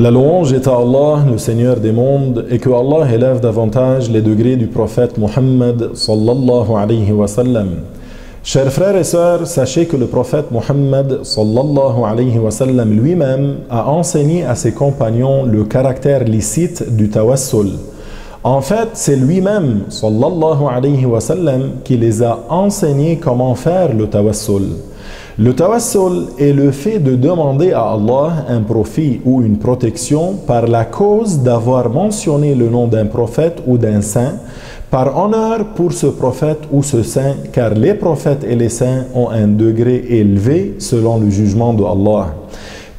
La louange est à Allah, le Seigneur des mondes, et que Allah élève davantage les degrés du prophète Muhammad sallallahu alayhi wa sallam. Chers frères et sœurs, sachez que le prophète Muhammad sallallahu alayhi wa sallam lui-même a enseigné à ses compagnons le caractère licite du tawassul. En fait, c'est lui-même sallallahu alayhi wa sallam qui les a enseignés comment faire le tawassul. Le tawassul est le fait de demander à Allah un profit ou une protection par la cause d'avoir mentionné le nom d'un prophète ou d'un saint, par honneur pour ce prophète ou ce saint, car les prophètes et les saints ont un degré élevé selon le jugement de Allah.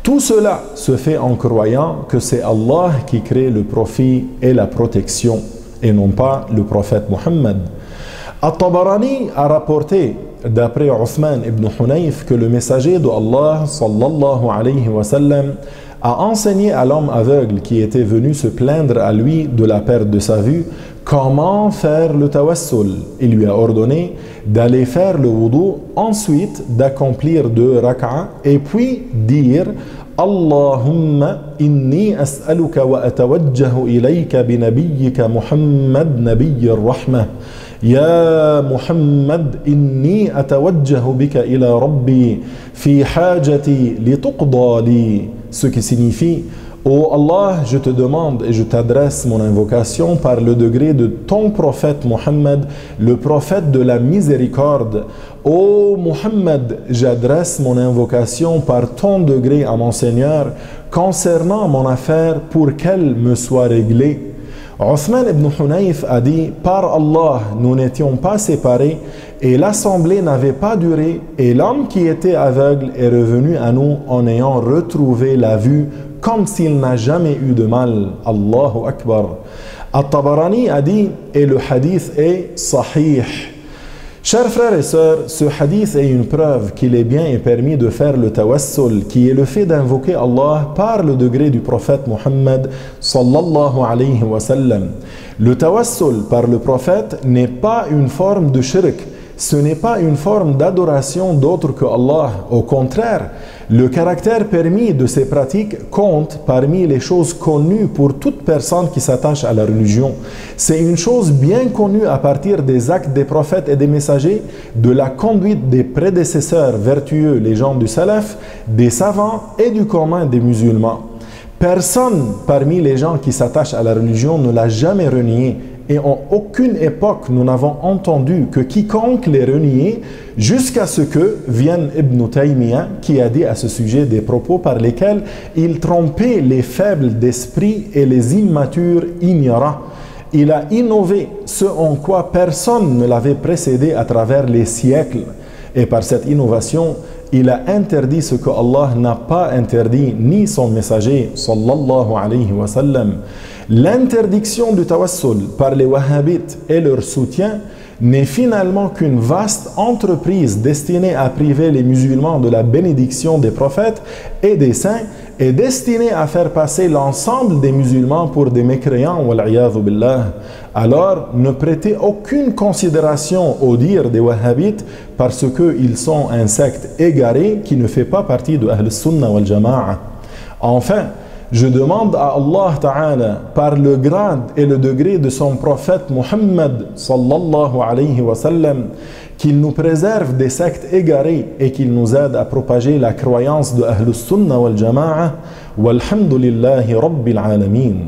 Tout cela se fait en croyant que c'est Allah qui crée le profit et la protection, et non pas le prophète Muhammad. At-Tabarani a rapporté d'après Othman ibn Hunayf que le messager de Allah sallallahu alayhi wa a enseigné à l'homme aveugle qui était venu se plaindre à lui de la perte de sa vue comment faire le tawassul. Il lui a ordonné d'aller faire le wudu, ensuite d'accomplir deux rak'a et puis dire Allahumma inni as'aluka wa atawajjahu ilayka bi nabiyyika Muhammad nabiyyir rahmah. يا محمد إني أتوجه بك إلى ربي في حاجتي لتقضى لي ce qui signifie Ô Allah, je te demande et je t'adresse mon invocation par le degré de ton prophète Mohammed, le prophète de la miséricorde. Ô Mohammed, j'adresse mon invocation par ton degré à mon Seigneur concernant mon affaire pour qu'elle me soit réglée. Othman ibn Hunayf a dit Par Allah, nous n'étions pas séparés et l'assemblée n'avait pas duré et l'homme qui était aveugle est revenu à nous en ayant retrouvé la vue comme s'il n'a jamais eu de mal. Allahu Akbar. At-Tabarani a dit et le hadith est sahih. Chers frères et sœurs, ce hadith est une preuve qu'il est bien et permis de faire le tawassul, qui est le fait d'invoquer Allah par le degré du prophète Muhammad sallallahu alayhi wa sallam. Le tawassul par le prophète n'est pas une forme de shirk, ce n'est pas une forme d'adoration d'autre que Allah. Au contraire, le caractère permis de ces pratiques compte parmi les choses connues pour toute personne qui s'attache à la religion. C'est une chose bien connue à partir des actes des prophètes et des messagers, de la conduite des prédécesseurs vertueux, les gens du Salaf, des savants et du commun des musulmans. Personne parmi les gens qui s'attachent à la religion ne l'a jamais renié et en aucune époque nous n'avons entendu que quiconque les reniait jusqu'à ce que vienne Ibn Taymiyyah qui a dit à ce sujet des propos par lesquels il trompait les faibles d'esprit et les immatures ignorants. Il a innové ce en quoi personne ne l'avait précédé à travers les siècles. Et par cette innovation, il a interdit ce que Allah n'a pas interdit, ni son messager, sallallahu alayhi wa sallam. L'interdiction du tawassul par les wahhabites et leur soutien n'est finalement qu'une vaste entreprise destinée à priver les musulmans de la bénédiction des prophètes et des saints et destinée à faire passer l'ensemble des musulmans pour des mécréants, alors ne prêtez aucune considération au dire des wahhabites parce qu'ils sont un secte égaré qui ne fait pas partie de Ahl-Sunnah wal Jama'a. Enfin, je demande à Allah Ta'ala, par le grade et le degré de son prophète Muhammad sallallahu alayhi wa sallam, qu'il nous préserve des sectes égarées et qu'il nous aide à propager la croyance de Ahlus Sunnah wal Jama'a. Walhamdulillahi Rabbil Alameen.